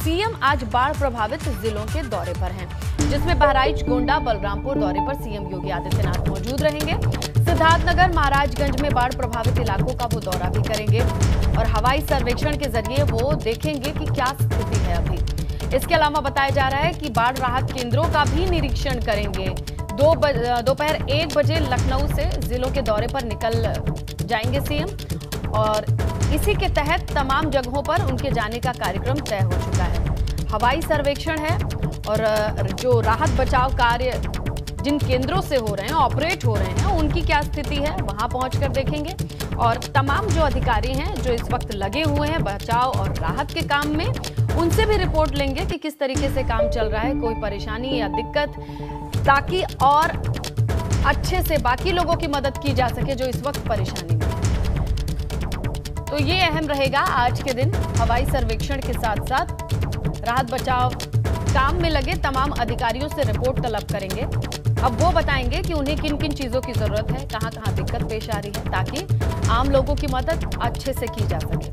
CM आज बाढ़ प्रभावित जिलों के दौरे पर हैं, जिसमें बहराइच, गोंडा, बलरामपुर दौरे पर सीएम योगी आदित्यनाथ मौजूद रहेंगे। सिद्धार्थनगर, महाराजगंज में बाढ़ प्रभावित इलाकों का वो दौरा भी करेंगे और हवाई सर्वेक्षण के ज़रिए वो देखेंगे कि क्या स्थिति है अभी। इसके अलावा बताया जा रहा है कि बाढ़ राहत केंद्रों का भी निरीक्षण करेंगे। दो दोपहर एक बजे लखनऊ से जिलों के दौरे पर निकल जाएँगे सीएम और इसी के तहत तमाम जगहों पर उनके जाने का कार्यक्रम तय हो चुका है। हवाई सर्वेक्षण है और जो राहत बचाव कार्य जिन केंद्रों से हो रहे हैं, ऑपरेट हो रहे हैं, उनकी क्या स्थिति है, वहाँ पहुंचकर देखेंगे। और तमाम जो अधिकारी हैं, जो इस वक्त लगे हुए हैं बचाव और राहत के काम में, उनसे भी रिपोर्ट लेंगे कि किस तरीके से काम चल रहा है, कोई परेशानी या दिक्कत, ताकि और अच्छे से बाकी लोगों की मदद की जा सके जो इस वक्त परेशानी तो ये अहम रहेगा आज के दिन हवाई सर्वेक्षण के साथ साथ। राहत बचाव काम में लगे तमाम अधिकारियों से रिपोर्ट तलब करेंगे। अब वो बताएँगे कि उन्हें किन किन चीज़ों की ज़रूरत है कहाँ कहाँ दिक्कत पेश आ रही है, ताकि आम लोगों की मदद अच्छे से की जा सके।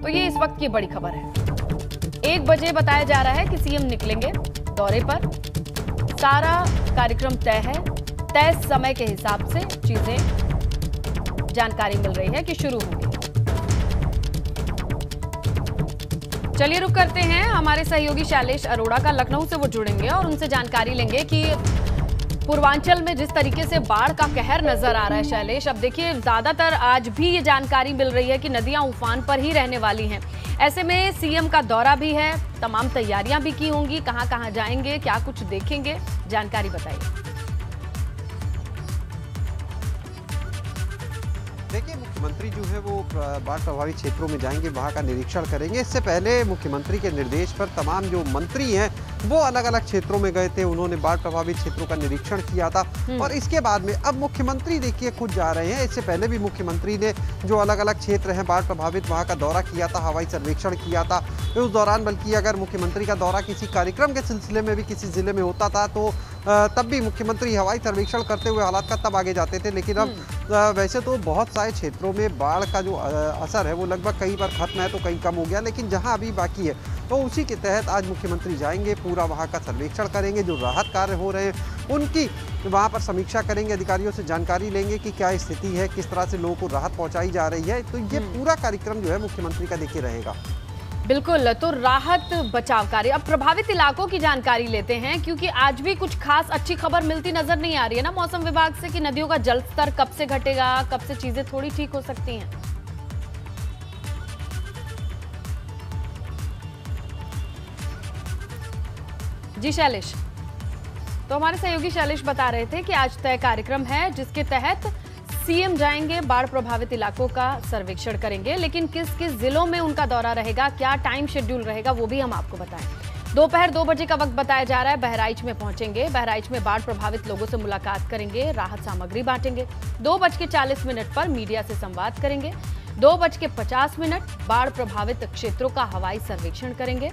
तो ये इस वक्त की बड़ी खबर है। एक बजे बताया जा रहा है कि सीएम निकलेंगे दौरे पर। सारा कार्यक्रम तय है। तय समय के हिसाब से चीज़ें जानकारी मिल रही है कि शुरू होंगे। चलिए रुक करते हैं। हमारे सहयोगी शैलेश अरोड़ा का लखनऊ से वो जुड़ेंगे और उनसे जानकारी लेंगे कि पूर्वांचल में जिस तरीके से बाढ़ का कहर नज़र आ रहा है शैलेश, अब देखिए, ज़्यादातर आज भी ये जानकारी मिल रही है कि नदियाँ उफान पर ही रहने वाली हैं। ऐसे में सीएम का दौरा भी है, तमाम तैयारियाँ भी की होंगी कहाँ कहाँ जाएँगे, क्या कुछ देखेंगे, जानकारी बताइए। मुख्यमंत्री जो है वो बाढ़ प्रभावित क्षेत्रों में जाएँगे वहाँ का निरीक्षण करेंगे। इससे पहले मुख्यमंत्री के निर्देश पर तमाम जो मंत्री हैं वो अलग अलग क्षेत्रों में गए थे। उन्होंने बाढ़ प्रभावित क्षेत्रों का निरीक्षण किया था। हम्म। और इसके बाद में अब मुख्यमंत्री देखिए खुद जा रहे हैं। इससे पहले भी मुख्यमंत्री ने जो अलग अलग क्षेत्र हैं बाढ़ प्रभावित वहाँ का दौरा किया था हवाई सर्वेक्षण किया था। उस दौरान बल्कि अगर मुख्यमंत्री का दौरा किसी कार्यक्रम के सिलसिले में भी किसी ज़िले में होता था तो तब भी मुख्यमंत्री हवाई सर्वेक्षण करते हुए हालात का तब आगे जाते थे लेकिन अब हम्म। वैसे तो बहुत सारे क्षेत्रों में बाढ़ का जो असर है वो लगभग कहीं पर खत्म है तो कहीं कम हो गया लेकिन जहाँ अभी बाकी है तो उसी के तहत आज मुख्यमंत्री जाएँगे पूरा वहाँ का सर्वेक्षण करेंगे जो राहत कार्य हो रहे हैं उनकी वहाँ पर समीक्षा करेंगे अधिकारियों से जानकारी लेंगे कि क्या स्थिति है किस तरह से लोगों को राहत पहुँचाई जा रही है तो ये हम्म। पूरा कार्यक्रम जो है मुख्यमंत्री का देखिए रहेगा बिल्कुल तो राहत बचाव कार्य। अब प्रभावित इलाकों की जानकारी लेते हैं, क्योंकि आज भी कुछ खास अच्छी खबर मिलती नज़र नहीं आ रही है ना मौसम विभाग से कि नदियों का जल स्तर कब से घटेगा, कब से चीज़ें थोड़ी ठीक हो सकती हैं। जी शैलेश तो हमारे सहयोगी शैलेश बता रहे थे कि आज तय कार्यक्रम है, जिसके तहत सीएम जाएँगे, बाढ़ प्रभावित इलाकों का सर्वेक्षण करेंगे, लेकिन किस किस जिलों में उनका दौरा रहेगा, क्या टाइम शेड्यूल रहेगा, वो भी हम आपको बताएँ। दोपहर दो बजे का वक्त बताया जा रहा है, बहराइच में पहुँचेंगे, बहराइच में बाढ़ प्रभावित लोगों से मुलाकात करेंगे, राहत सामग्री बांटेंगे। दो बज के चालीस मिनट पर मीडिया से संवाद करेंगे। दो बज के पचास मिनट, बाढ़ प्रभावित क्षेत्रों का हवाई सर्वेक्षण करेंगे।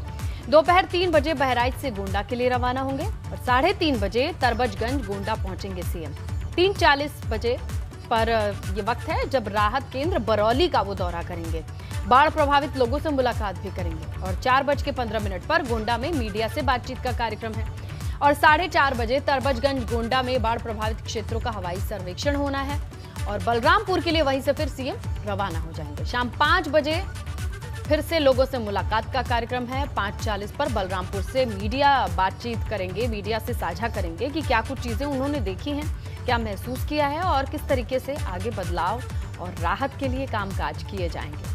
दोपहर तीन बजे बहराइच से गोंडा के लिए रवाना होंगे और साढ़े तीन बजे तरबजगंज गोंडा पहुँचेंगे सीएम। तीन चालीस बजे पर, ये वक्त है जब राहत केंद्र बरौली का वो दौरा करेंगे। बाढ़ प्रभावित लोगों से मुलाकात भी करेंगे और चार बज के पंद्रह मिनट पर गोंडा में मीडिया से बातचीत का कार्यक्रम है। और साढ़े चार बजे तरबजगंज गोंडा में बाढ़ प्रभावित क्षेत्रों का हवाई सर्वेक्षण होना है और बलरामपुर के लिए वहीं से फिर सीएम रवाना हो जाएँगे। शाम पाँच बजे फिर से लोगों से मुलाकात का कार्यक्रम है। पाँच चालीस पर बलरामपुर से मीडिया बातचीत करेंगे, मीडिया से साझा करेंगे कि क्या कुछ चीज़ें उन्होंने देखी हैं। क्या महसूस किया है और किस तरीके से आगे बदलाव और राहत के लिए कामकाज किए जाएँगे?